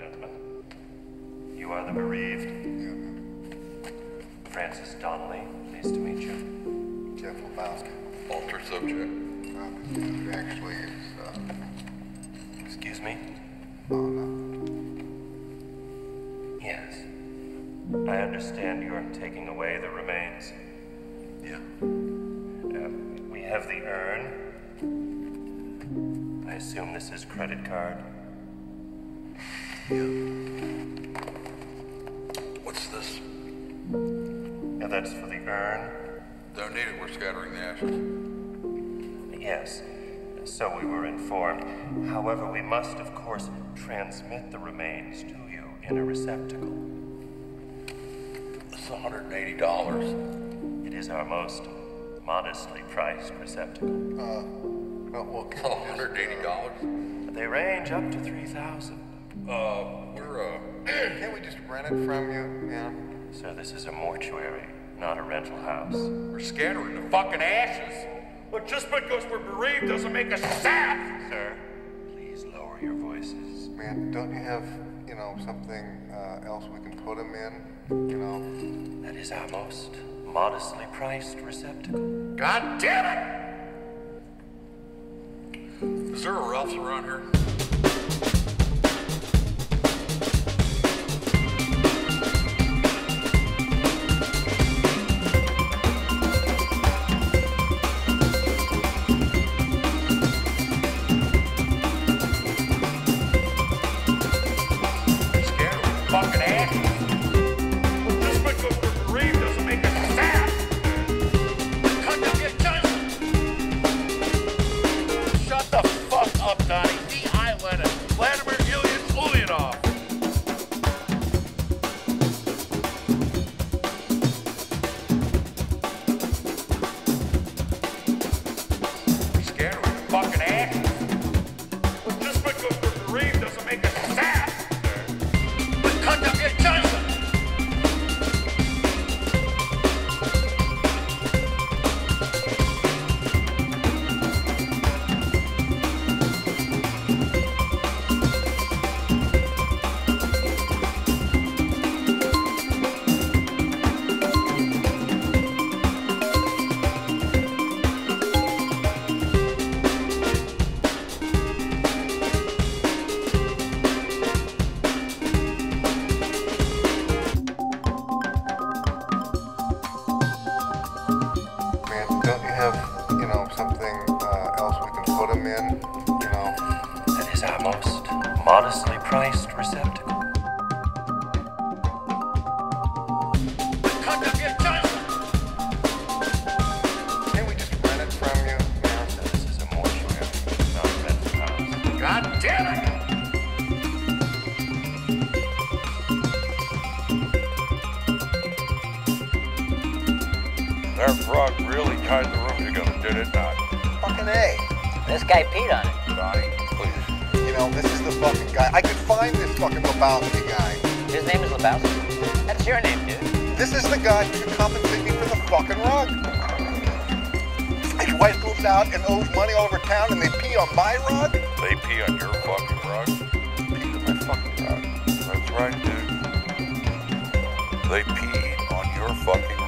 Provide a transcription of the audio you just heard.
gentlemen. You are the bereaved. Yeah, Francis Donnelly. Pleased to meet you. Jeff Lebowski. Walter Sobchak. Uh, actually, it's, uh, Excuse me? oh, no. Yes. I understand you are taking away the remains. Yeah. Uh, we have the urn. I assume this is credit card. What's this? Yeah, that's for the urn. Don't need it. We're scattering the ashes. Yes. So we were informed. However, we must, of course, transmit the remains to you in a receptacle. This is $180. It is our most modestly priced receptacle. Uh, well, well, can Oh, we just, $180? They range up to 3,000. Uh, we're, uh, Can't we just rent it from you? Yeah. Sir, this is a mortuary, not a rental house. we're scattering the fucking ashes. But just because we're bereaved doesn't make us sad. Sir, please lower your voices. Man, don't you have, you know, something uh, else we can put them in? You know? That is our most modestly priced receptacle. God damn it! Is there a Ralph's around here? A rental house. God damn it! That frog really tied the room together, did it not? Fucking A. This guy peed on it. Donnie, please. You know, this is the fucking guy. I could find this fucking Lebowski guy. His name is Lebowski. That's your name, dude. This is the guy who should compensate me for the fucking rug. His wife goes out and owes money all over town and they pee on my rug? They pee on your fucking rug? Pee on my fucking rug. That's right, dude. They peed on your fucking